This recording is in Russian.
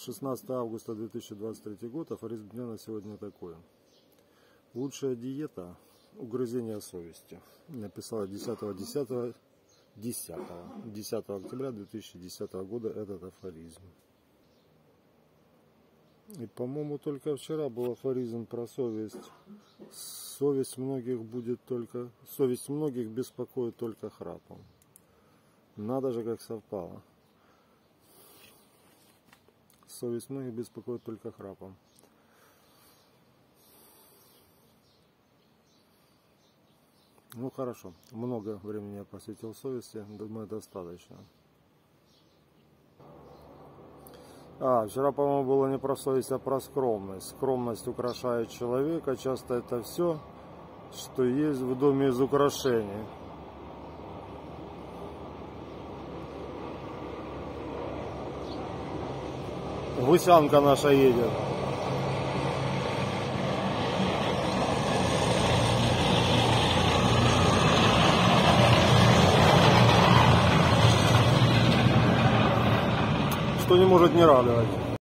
16 августа 2023 год. Афоризм дня на сегодня такой. Лучшая диета – угрызение совести. Написала 10 10 10 10 октября 2010 года этот афоризм. И, по-моему, только вчера был афоризм про совесть. Совесть многих будет только... Совесть многих беспокоит только храпом. Надо же, как совпало. Совесть многих беспокоит только храпом. Ну хорошо, много времени я посвятил совести, думаю, достаточно. А, вчера, по-моему, было не про совесть, а про скромность. Скромность украшает человека, часто это все, что есть в доме из украшений. Гусянка наша едет. Что не может не радовать.